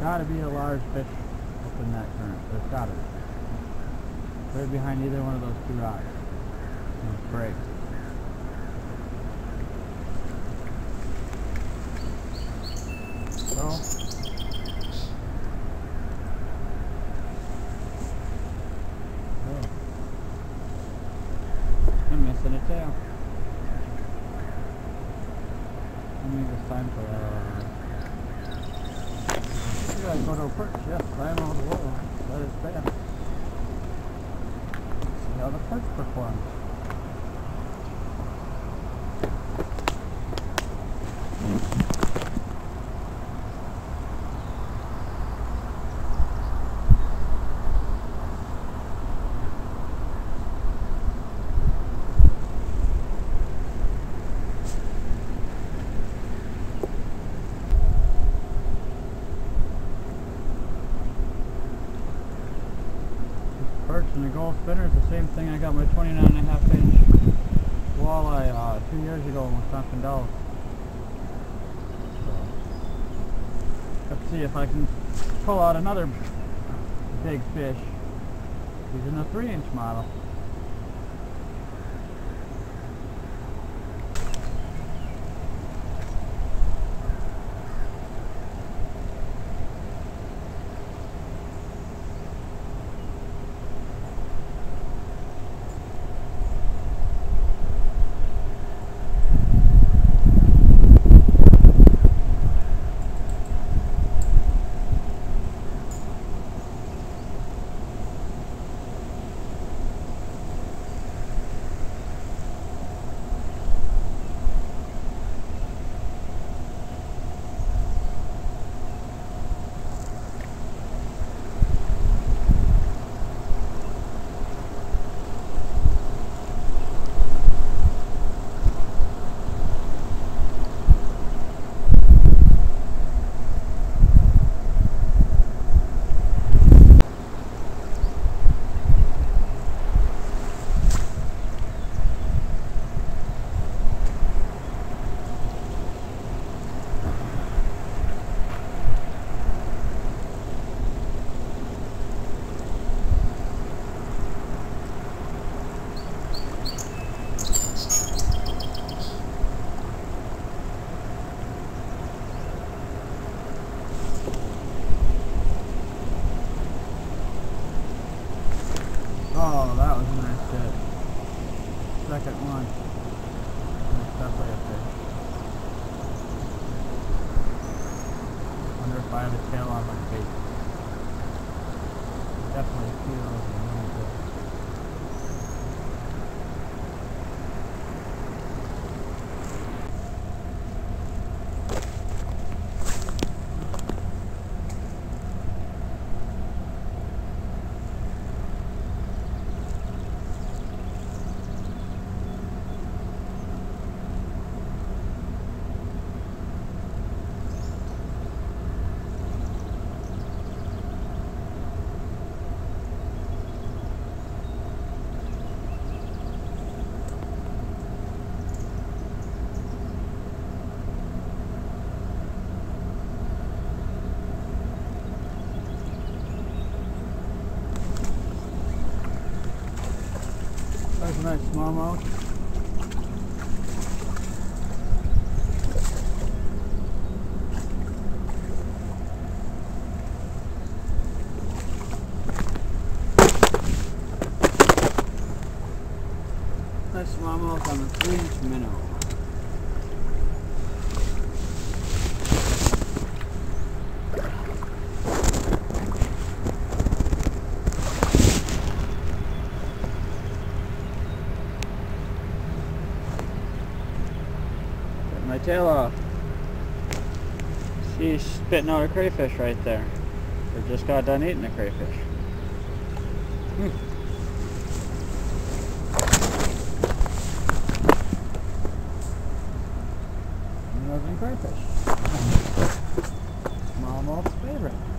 gotta be a large fish up in that current. There's gotta be. Right behind either one of those two rocks. Those breaks. So, oh. I'm missing a tail. Mean, it's time for uh, you gotta go to a perch, yes, climb on the wall, let it stand. See how the perch performs. And the gold spinner is the same thing. I got my 29 and a half inch walleye uh, two years ago in Wisconsin Dells. So, let's see if I can pull out another big fish. In a three inch model. Oh, that was a nice hit. Second one. That's definitely a fish. Wonder if I have a tail on my face. Definitely a nice smallmouth. Nice smallmouth on the three inch minnow. Get my tail off. See, he's spitting out a crayfish right there. Or just got done eating a crayfish. Hmm. Crayfish. Smallmouth's favorite.